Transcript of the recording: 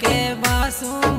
के बासों